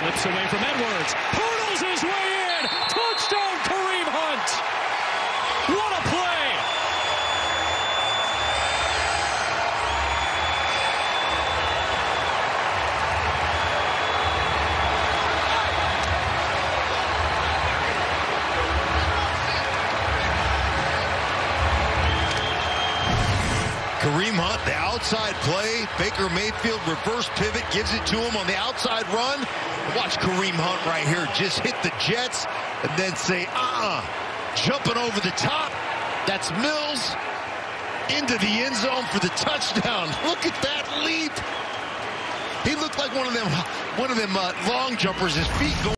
Flips away from Edwards. Hurdles his way in. Touchdown, Kareem Hunt. What a play. Kareem Hunt, the outside play. Baker Mayfield reverse pivot, gives it to him on the outside run. Watch Kareem Hunt right here just hit the Jets and then say, uh-uh. Jumping over the top. That's Mills into the end zone for the touchdown. Look at that leap. He looked like one of them, one of them uh, long jumpers. His feet going.